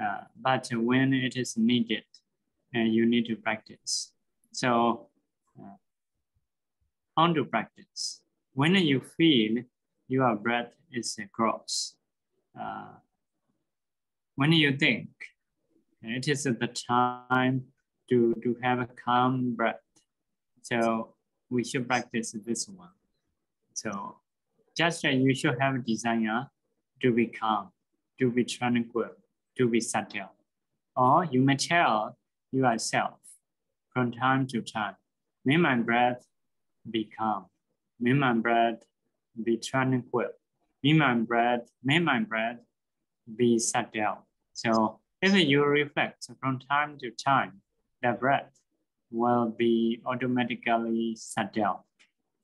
uh, but when it is needed, uh, you need to practice. So uh, on to practice. When you feel your breath is gross, uh, when you think it is the time to, to have a calm breath. So we should practice this one. So just uh, you should have a desire to be calm, to be tranquil, to be settled. Or you may tell yourself from time to time, may my breath be calm, may my breath be tranquil, may my breath, may my breath be settled. So if you reflect from time to time, the breath will be automatically shut down.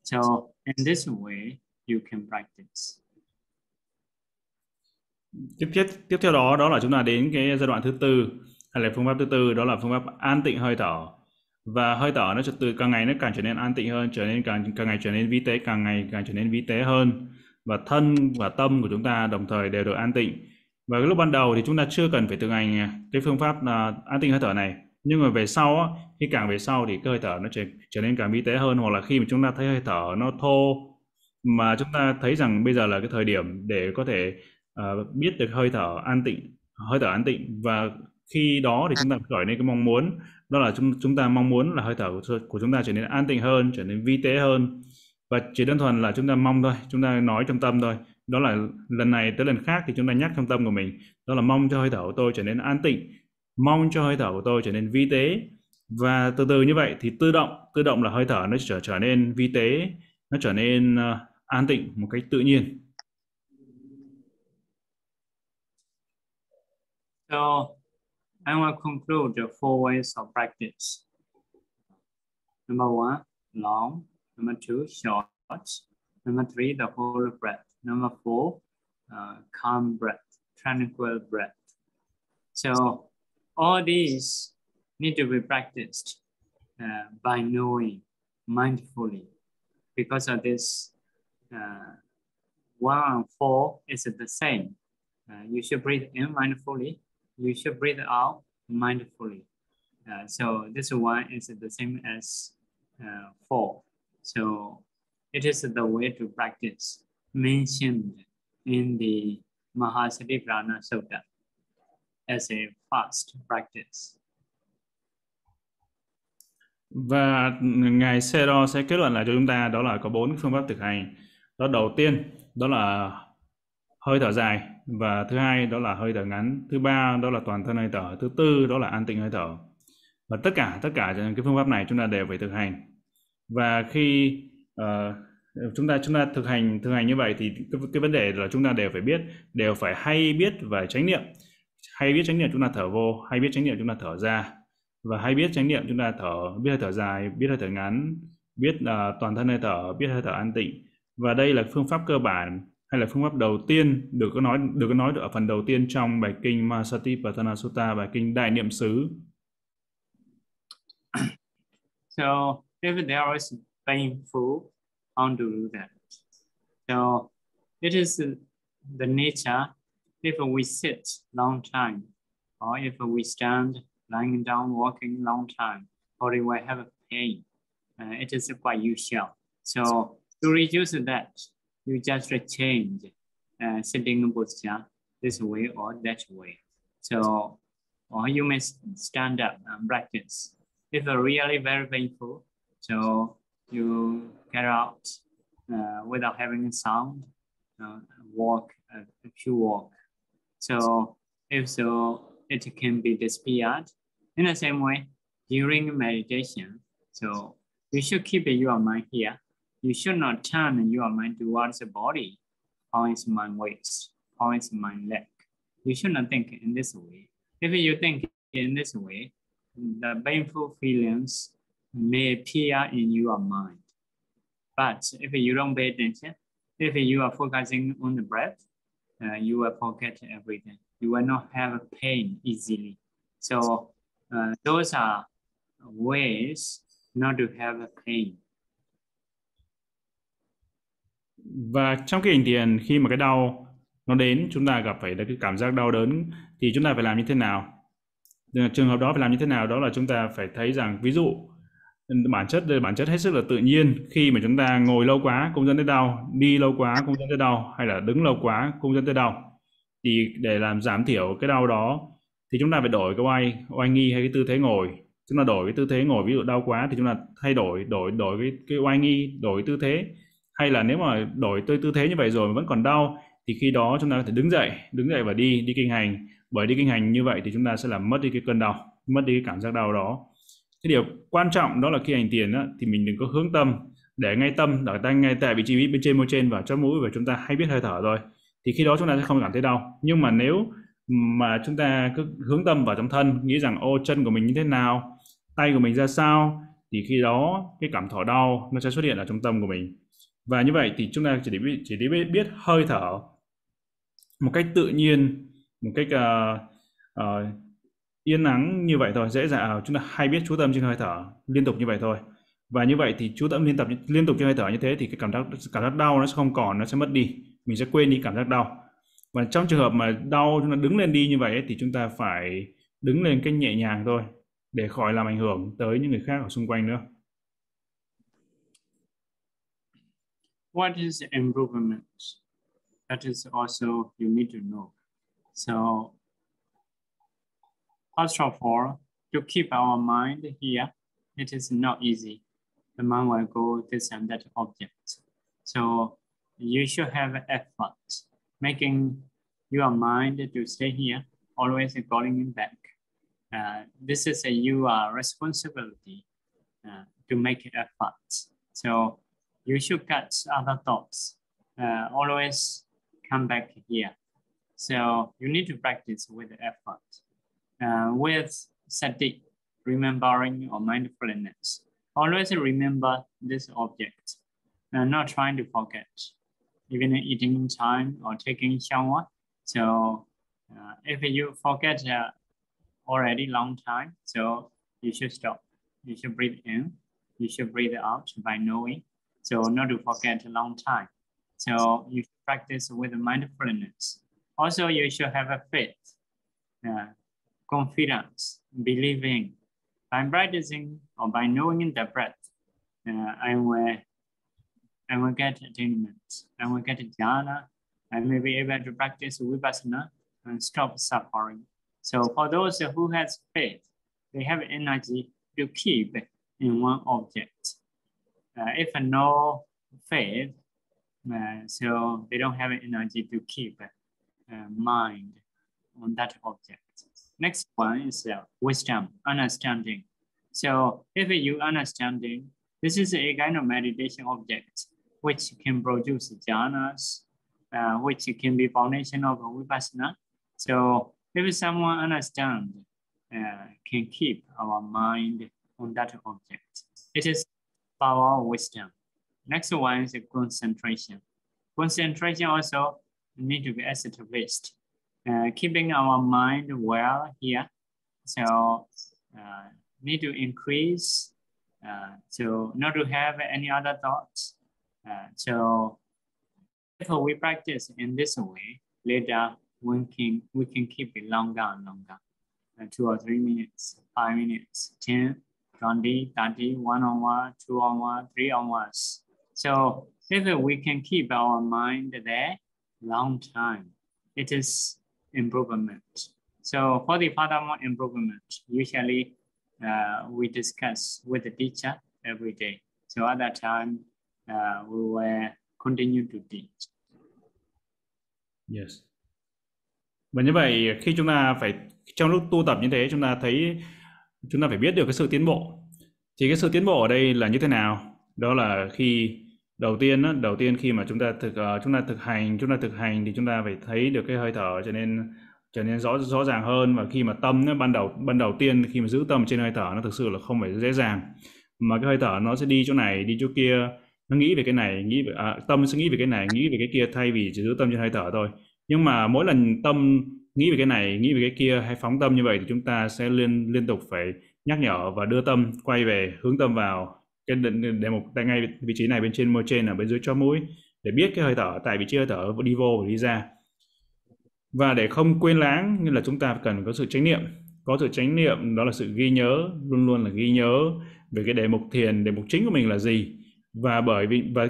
So in this way, you can practice. Tiếp tiếp tiếp theo đó đó là chúng ta đến cái giai đoạn thứ tư hay là phương pháp thứ tư đó là phương pháp an tịnh hơi thở và hơi thở nó từ càng ngày nó càng trở nên an tịnh hơn trở nên càng càng ngày trở nên vi tế càng ngày càng trở nên vi tế hơn và thân và tâm của chúng ta đồng thời đều được an tịnh và cái lúc ban đầu thì chúng ta chưa cần phải thực hành à, cái phương pháp là an tịnh hơi thở này. Nhưng mà về sau á, khi càng về sau thì cái hơi thở nó trở, trở nên càng vi tế hơn. Hoặc là khi mà chúng ta thấy hơi thở nó thô mà chúng ta thấy rằng bây giờ là cái thời điểm để có thể uh, biết được hơi thở an tịnh hơi thở an tịnh. Và khi đó thì chúng ta khởi lên cái mong muốn đó là chúng chúng ta mong muốn là hơi thở của, của chúng ta trở nên an tịnh hơn trở nên vi tế hơn. Và chỉ đơn thuần là chúng ta mong thôi chúng ta nói trong tâm thôi đó là lần này tới lần khác thì chúng ta nhắc trong tâm của mình đó là mong cho hơi thở của tôi trở nên an tịnh mong cho hơi thở của tôi trở nên vi tế và từ từ như vậy thì tự động tự động là hơi thở nó trở trở nên vi tế nó trở nên uh, an tịnh một cách tự nhiên So I will conclude the four ways of practice. Number one, long. Number two, short. Number three, the whole breath. Number four, uh, calm breath, tranquil breath. So all these need to be practiced uh, by knowing mindfully. Because of this, uh, one and four is the same. Uh, you should breathe in mindfully. You should breathe out mindfully. Uh, so this one is the same as uh, four. So it is the way to practice mentioned in the Mahasatiprana Sutta as a fast practice. Và ngài Sero sẽ kết luận lại cho chúng ta đó là có bốn phương pháp thực hành. Đó đầu tiên đó là hơi thở dài và thứ hai đó là hơi thở ngắn, thứ ba đó là toàn thân hơi thở, thứ tư đó là an tịnh hơi thở. Và tất cả tất cả cái phương pháp này chúng ta đều phải thực hành. Và khi uh, chúng ta chúng ta thực hành thực hành như vậy thì cái, cái vấn đề là chúng ta đều phải biết đều phải hay biết và chánh niệm. Hay biết chánh niệm chúng ta thở vô hay biết chánh niệm chúng ta thở ra. Và hay biết chánh niệm chúng ta thở biết hơi thở dài biết hơi thở ngắn biết uh, toàn thân hơi thở biết hơi thở an tịnh. Và đây là phương pháp cơ bản hay là phương pháp đầu tiên được có nói được có nói ở phần đầu tiên trong bài kinh Masatipatthana Sutta bài kinh Đại niệm xứ. So if there is painful, how to do that? So it is the nature if we sit long time or if we stand lying down walking long time or we have pain uh, it is quite usual. So to reduce that you just change uh, sitting posture this way or that way. So or you may stand up and practice. If it's really very painful so you get out uh, without having a sound uh, walk a, few walk so if so, it can be disappeared. In the same way, during meditation, so you should keep your mind here. You should not turn your mind towards the body. Is my waist? Is my leg? You should not think in this way. If you think in this way, the painful feelings may appear in your mind. But if you don't pay attention, if you are focusing on the breath, uh, you will forget everything. You will not have pain easily. So uh, those are ways not to have a pain. Và trong cái hình thiền khi mà cái đau nó đến chúng ta gặp phải cái cảm giác đau đớn thì chúng ta phải làm như thế nào? Trường hợp đó phải làm như thế nào? Đó là chúng ta phải thấy rằng ví dụ bản chất bản chất hết sức là tự nhiên. Khi mà chúng ta ngồi lâu quá cũng dẫn tới đau, đi lâu quá cũng dẫn tới đau, hay là đứng lâu quá cũng dẫn tới đau, thì để làm giảm thiểu cái đau đó, thì chúng ta phải đổi cái oai oai nghi hay cái tư thế ngồi. Chúng ta đổi cái tư thế ngồi, ví dụ đau quá, thì chúng ta thay đổi đổi đổi cái cái oai nghi, đổi tư thế. Hay là nếu mà đổi tư tư thế như vậy rồi mà vẫn còn đau, thì khi đó chúng ta có thể đứng dậy đứng dậy và đi đi kinh hành. Bởi đi kinh hành như vậy thì chúng ta sẽ làm mất đi cái cơn đau, mất đi cái cảm giác đau đó cái điều quan trọng đó là khi hành tiền á, thì mình đừng có hướng tâm để ngay tâm đặt tay ngay tại vị trí bên trên môi trên và chót mũi và chúng ta hay biết hơi thở rồi thì khi đó chúng ta sẽ không cảm thấy đau. Nhưng mà nếu mà chúng ta cứ hướng tâm vào trong thân nghĩ rằng ô chân của mình như thế nào? Tay của mình ra sao? Thì khi đó cái cảm thọ đau nó sẽ xuất hiện ở trong tâm của mình. Và như vậy thì chúng ta chỉ để biết, chỉ để biết, biết hơi thở một cách tự nhiên một cách uh, uh, yên nắng như vậy thôi, dễ dàng. À, chúng ta hay biết chú tâm trên hơi thở, liên tục như vậy thôi. Và như vậy thì chú tâm liên tập, liên tục trên hơi thở như thế thì cái cảm giác cảm giác đau nó sẽ không còn, nó sẽ mất đi. Mình sẽ quên đi cảm giác đau. Và trong trường hợp mà đau, chúng ta đứng lên đi như vậy thì chúng ta phải đứng lên cách nhẹ nhàng thôi, để khỏi làm ảnh hưởng tới những người khác ở xung quanh nữa. What is improvement? That is also you need to know. So First of all, to keep our mind here, it is not easy. The mind will go this and that object. So you should have effort, making your mind to stay here, always calling back. Uh, this is a your responsibility uh, to make effort. So you should cut other thoughts, uh, always come back here. So you need to practice with effort uh, with sati, remembering or mindfulness. Always remember this object, and not trying to forget, even eating time or taking shower. So uh, if you forget uh, already long time, so you should stop. You should breathe in. You should breathe out by knowing. So not to forget a long time. So you practice with mindfulness. Also, you should have a faith. Uh, confidence, believing. By practicing or by knowing the breath, uh, I will I will get attainment. I will get jhana. I may be able to practice vipassana and stop suffering. So for those who has faith, they have energy to keep in one object. Uh, if no faith, uh, so they don't have energy to keep uh, mind on that object. Next one is uh, wisdom, understanding. So if you understanding, this is a kind of meditation object which can produce jhanas, uh, which can be foundation of vipassana. So if someone understand, uh, can keep our mind on that object. It is power wisdom. Next one is concentration. concentration also need to be established. Uh, keeping our mind well here. So uh, need to increase uh, so not to have any other thoughts. Uh, so if we practice in this way, later we can, we can keep it longer and longer, uh, two or three minutes, five minutes, 10, 20, 30, one hour, two hour, three hours. So if we can keep our mind there long time, it is improvement. So for the furthermore improvement, usually uh, we discuss with the teacher every day. So at that time, uh, we will continue to teach. Yes. Và như vậy khi chúng ta phải trong lúc tu tập như thế chúng ta thấy chúng ta phải biết được cái sự tiến bộ. Thì cái sự tiến bộ ở đây là như thế nào? Đó là khi đầu tiên đó, đầu tiên khi mà chúng ta thực uh, chúng ta thực hành chúng ta thực hành thì chúng ta phải thấy được cái hơi thở cho nên trở nên rõ rõ ràng hơn. Và khi mà tâm nó ban đầu ban đầu tiên khi mà giữ tâm trên hơi thở nó thực sự là không phải dễ dàng. Mà cái hơi thở nó sẽ đi chỗ này đi chỗ kia. Nó nghĩ về cái này nghĩ về à, tâm sẽ nghĩ về cái này nghĩ về cái kia thay vì chỉ giữ tâm trên hơi thở thôi. Nhưng mà mỗi lần tâm nghĩ về cái này nghĩ về cái kia hay phóng tâm như vậy thì chúng ta sẽ liên liên tục phải nhắc nhở và đưa tâm quay về hướng tâm vào cái đề mục tại ngay vị trí này bên trên môi trên ở bên dưới cho mũi, để biết cái hơi thở, tại vị trí hơi thở đi vô và đi ra. Và để không quên lãng như là chúng ta cần có sự chánh niệm. Có sự chánh niệm, đó là sự ghi nhớ, luôn luôn là ghi nhớ về cái đề mục thiền, đề mục chính của mình là gì. Và bởi vì, và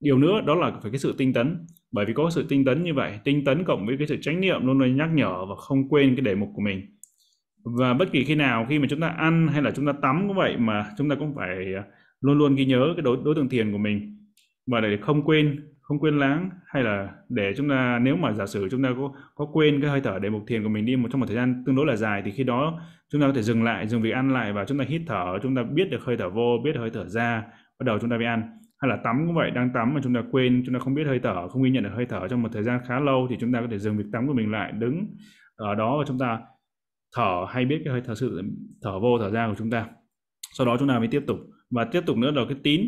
điều nữa đó là phải cái sự tinh tấn. Bởi vì có sự tinh tấn như vậy, tinh tấn cộng với cái sự chánh niệm luôn luôn nhắc nhở và không quên cái đề mục của mình. Và bất kỳ khi nào khi mà chúng ta ăn hay là chúng ta tắm cũng vậy mà chúng ta cũng phải à, luôn luôn ghi nhớ cái đối đối tượng thiền của mình và để không quên không quên lãng hay là để chúng ta nếu mà giả sử chúng ta có có quên cái hơi thở để mục thiền của mình đi một trong một thời gian tương đối là dài thì khi đó chúng ta có thể dừng lại dừng việc ăn lại và chúng ta hít thở chúng ta biết được hơi thở vô biết được hơi thở ra bắt đầu chúng ta mới ăn hay là tắm cũng vậy đang tắm mà chúng ta quên chúng ta không biết hơi thở không ghi nhận được hơi thở trong một thời gian khá lâu thì chúng ta có thể dừng việc tắm của mình lại đứng ở đó và chúng ta thở hay biết cái hơi thở sự thở vô thở ra của chúng ta sau đó chúng ta mới tiếp tục và tiếp tục nữa là cái tín,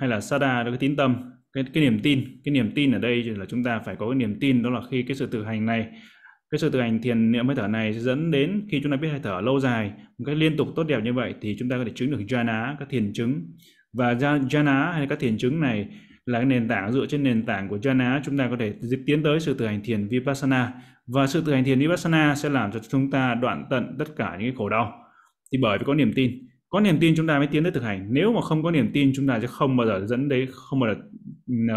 hay là sada là cái tín tâm. Cái cái niềm tin, cái niềm tin ở đây là chúng ta phải có cái niềm tin, đó là khi cái sự thực hành này, cái sự thực hành thiền niệm hơi thở này sẽ dẫn đến khi chúng ta biết hơi thở lâu dài, một cách liên tục tốt đẹp như vậy thì chúng ta có thể chứng được jhana, các thiền chứng. Và jhana hay các thiền chứng này là cái nền tảng, dựa trên nền tảng của jhana, chúng ta có thể tiến tới sự thực hành thiền vipassana. Và sự thực hành thiền vipassana sẽ làm cho chúng ta đoạn tận tất cả những cái khổ đau. Thì bởi vì có niềm tin có niềm tin chúng ta mới tiến tới thực hành. Nếu mà không có niềm tin chúng ta sẽ không bao giờ dẫn đến không bao giờ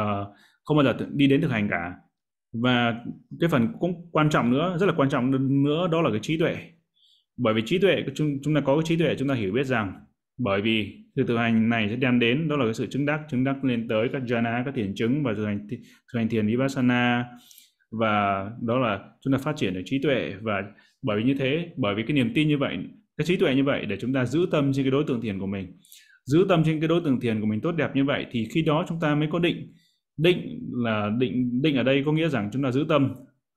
uh, không bao giờ đi đến thực hành cả. Và cái phần cũng quan trọng nữa rất là quan trọng nữa đó là cái trí tuệ. Bởi vì trí tuệ chúng chúng ta có cái trí tuệ chúng ta hiểu biết rằng bởi vì sự thực hành này sẽ đem đến đó là cái sự chứng đắc chứng đắc lên tới các jhana các thiền chứng và thực hành thực hành thiền vipassana. Và đó là chúng ta phát triển được trí tuệ và bởi vì như thế bởi vì cái niềm tin như vậy cái trí tuệ như vậy để chúng ta giữ tâm trên cái đối tượng thiền của mình. Giữ tâm trên cái đối tượng thiền của mình tốt đẹp như vậy thì khi đó chúng ta mới có định. Định là định định ở đây có nghĩa rằng chúng ta giữ tâm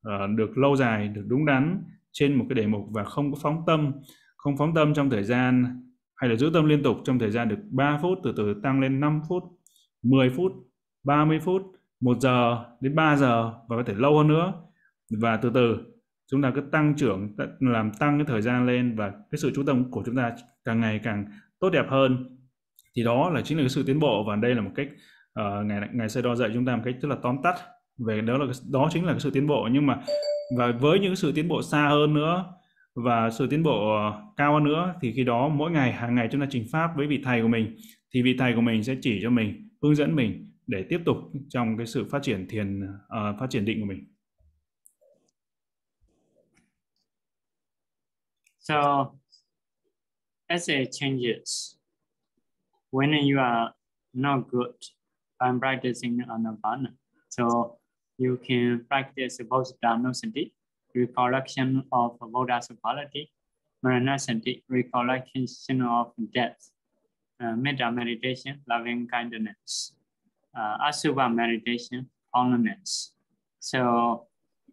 uh, được lâu dài được đúng đắn trên một cái đề mục và không có phóng tâm không phóng tâm trong thời gian hay là giữ tâm liên tục trong thời gian được 3 phút từ từ tăng lên 5 phút 10 phút 30 phút 1 giờ đến 3 giờ và có thể lâu hơn nữa. Và từ từ chúng ta cứ tăng trưởng làm tăng cái thời gian lên và cái sự chú tâm của chúng ta càng ngày càng tốt đẹp hơn. Thì đó là chính là cái sự tiến bộ và đây là một cách uh, ngày ngày sẽ đo dạy chúng ta một cách rất là tóm tắt. Về đó là đó chính là cái sự tiến bộ. Nhưng mà và với những sự tiến bộ xa hơn nữa và sự tiến bộ ờ, cao hơn nữa thì khi đó mỗi ngày hàng ngày chúng ta trình pháp với vị thầy của mình thì vị thầy của mình sẽ chỉ cho mình hướng dẫn mình để tiếp tục trong cái sự phát triển thiền uh, phát triển định của mình. So as it changes, when you are not good, I'm practicing anapana. So you can practice both dharmasati, recollection of Buddha's quality, maranasati, recollection of death, uh, meditation, loving kindness, uh, asubha meditation, holiness. So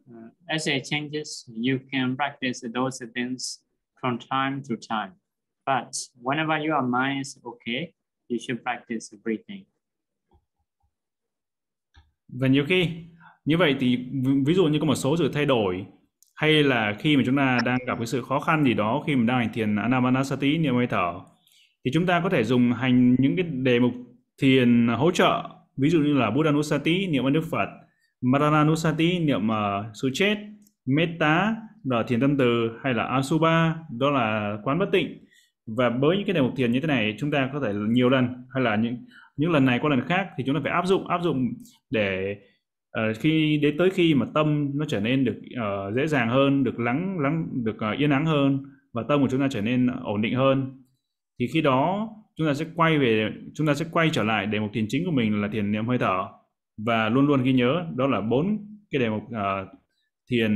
uh, as it changes, you can practice those things from time to time. But whenever your mind is okay, you should practice breathing. và nhiều khi như vậy thì ví- dụ như có một số sự thay đổi hay là khi mà chúng ta đang gặp cái sự khó khăn gì đó khi mà đang hành thiền Anapanasati niệm hơi thở thì chúng ta có thể dùng hành những cái đề mục thiền hỗ trợ ví dụ như là Buddhanusati niệm ơn Đức Phật Marananusati niệm uh, sự chết Metta là thiền tâm từ hay là Asuba đó là quán bất tịnh. Và với những cái đề mục thiền như thế này chúng ta có thể nhiều lần hay là những những lần này qua lần khác thì chúng ta phải áp dụng áp dụng để uh, khi đến tới khi mà tâm nó trở nên được uh, dễ dàng hơn được lắng lắng được uh, yên ắng hơn và tâm của chúng ta trở nên ổn định hơn. Thì khi đó chúng ta sẽ quay về chúng ta sẽ quay trở lại đề mục thiền chính của mình là thiền niệm hơi thở. Và luôn luôn ghi nhớ đó là bốn cái đề mục uh, thiền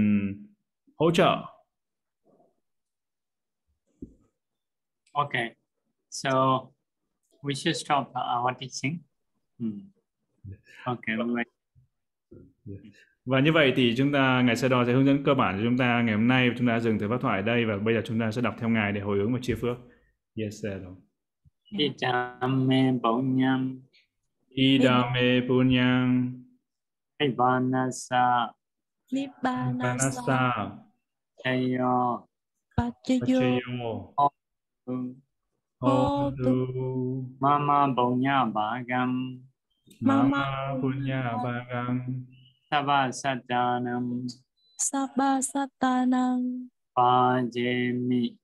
hỗ trợ Okay, so we should stop our teaching. Hmm. Okay, we wait. Và như vậy thì chúng ta Ngài Sơ Đo sẽ hướng dẫn cơ bản cho chúng ta ngày hôm nay chúng ta dừng thời pháp thoại ở đây và bây giờ chúng ta sẽ đọc theo Ngài để hồi hướng và chia phước. Yes, Đo. Idame bonyam Idame punyang ivanasa Nibbanasa chayo Pachayo pachayo hotu mama bonya bagam mama punya bagang sava satanam Sabba Satanang pajemi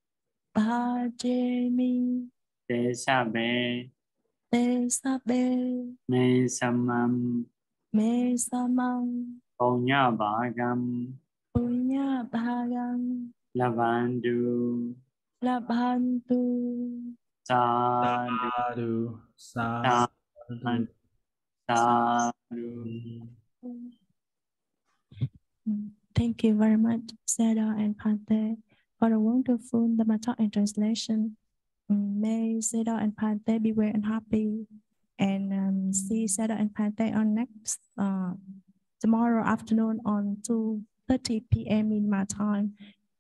Bhajemi. Desabe Te Sabe me samam Me Samang bagam Punya Bhagang lavandu Labhantu sadu. Sadu. Sadu. Sadu. Thank you very much, Seda and Pante, for the wonderful Dhamma talk and translation. May Seda and Pante be well and happy. And um, see Seda and Pante on next uh, tomorrow afternoon on 2.30 p.m. in my time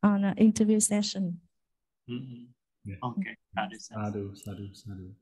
on an interview session. Mhm. Yeah. Okay, that is it. sadu